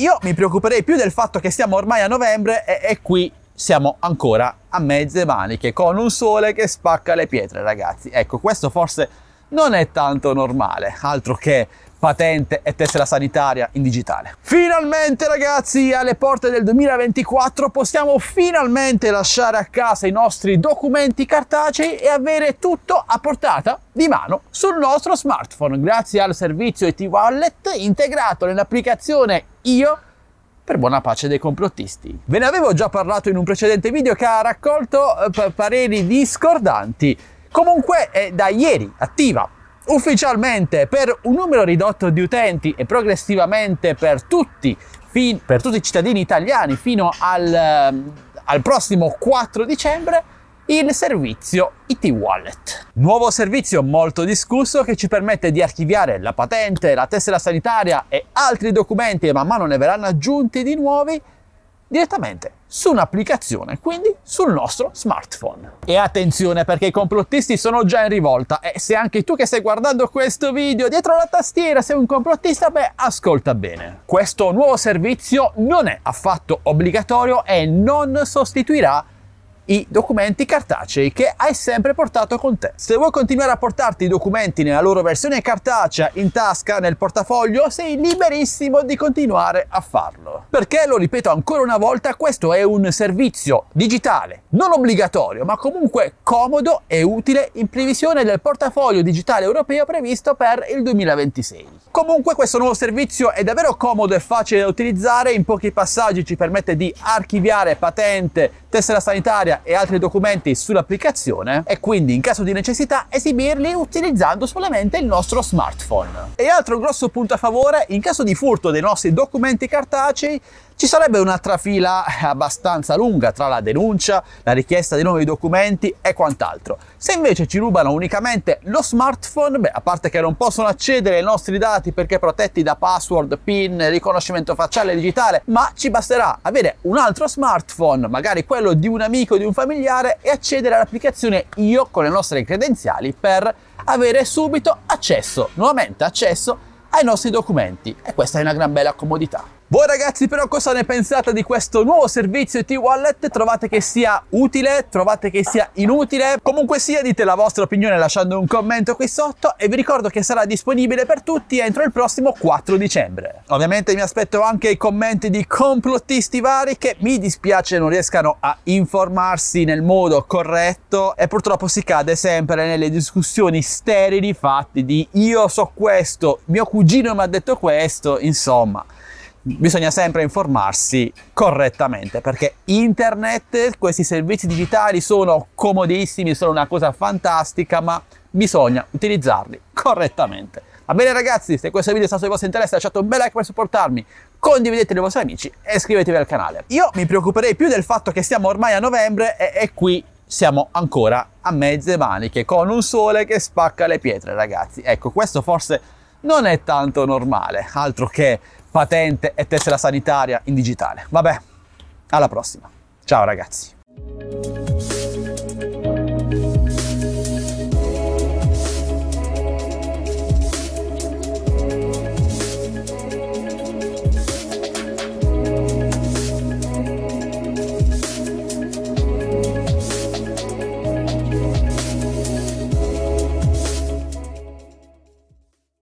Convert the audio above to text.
Io mi preoccuperei più del fatto che siamo ormai a novembre e, e qui siamo ancora a mezze maniche con un sole che spacca le pietre, ragazzi. Ecco, questo forse non è tanto normale, altro che patente e tessera sanitaria in digitale. Finalmente ragazzi, alle porte del 2024 possiamo finalmente lasciare a casa i nostri documenti cartacei e avere tutto a portata di mano sul nostro smartphone grazie al servizio IT Wallet integrato nell'applicazione Io per buona pace dei complottisti. Ve ne avevo già parlato in un precedente video che ha raccolto eh, pareri discordanti. Comunque è da ieri attiva ufficialmente per un numero ridotto di utenti e progressivamente per tutti, fin, per tutti i cittadini italiani fino al, ehm, al prossimo 4 dicembre il servizio IT Wallet. Nuovo servizio molto discusso che ci permette di archiviare la patente, la tessera sanitaria e altri documenti e man mano ne verranno aggiunti di nuovi direttamente su un'applicazione, quindi sul nostro smartphone. E attenzione perché i complottisti sono già in rivolta e se anche tu che stai guardando questo video dietro la tastiera sei un complottista, beh, ascolta bene. Questo nuovo servizio non è affatto obbligatorio e non sostituirà i documenti cartacei che hai sempre portato con te. Se vuoi continuare a portarti i documenti nella loro versione cartacea in tasca, nel portafoglio, sei liberissimo di continuare a farlo. Perché, lo ripeto ancora una volta, questo è un servizio digitale, non obbligatorio, ma comunque comodo e utile in previsione del portafoglio digitale europeo previsto per il 2026. Comunque questo nuovo servizio è davvero comodo e facile da utilizzare, in pochi passaggi ci permette di archiviare patente, tessera sanitaria e altri documenti sull'applicazione e quindi in caso di necessità esibirli utilizzando solamente il nostro smartphone. E altro grosso punto a favore, in caso di furto dei nostri documenti cartacei ci sarebbe una trafila abbastanza lunga tra la denuncia, la richiesta di nuovi documenti e quant'altro. Se invece ci rubano unicamente lo smartphone, beh, a parte che non possono accedere ai nostri dati perché protetti da password, PIN, riconoscimento facciale digitale, ma ci basterà avere un altro smartphone, magari quello di un amico o di un familiare, e accedere all'applicazione Io con le nostre credenziali per avere subito accesso, nuovamente accesso ai nostri documenti. E questa è una gran bella comodità. Voi ragazzi però cosa ne pensate di questo nuovo servizio T-Wallet? Trovate che sia utile? Trovate che sia inutile? Comunque sia dite la vostra opinione lasciando un commento qui sotto e vi ricordo che sarà disponibile per tutti entro il prossimo 4 dicembre. Ovviamente mi aspetto anche i commenti di complottisti vari che mi dispiace non riescano a informarsi nel modo corretto e purtroppo si cade sempre nelle discussioni sterili fatte di io so questo, mio cugino mi ha detto questo, insomma bisogna sempre informarsi correttamente perché internet, questi servizi digitali sono comodissimi, sono una cosa fantastica, ma bisogna utilizzarli correttamente. Va bene ragazzi, se questo video è stato di vostro interesse lasciate un bel like per supportarmi, condividetelo ai vostri amici e iscrivetevi al canale. Io mi preoccuperei più del fatto che siamo ormai a novembre e, e qui siamo ancora a mezze maniche con un sole che spacca le pietre ragazzi. Ecco, questo forse non è tanto normale, altro che patente e tessera sanitaria in digitale. Vabbè, alla prossima. Ciao ragazzi.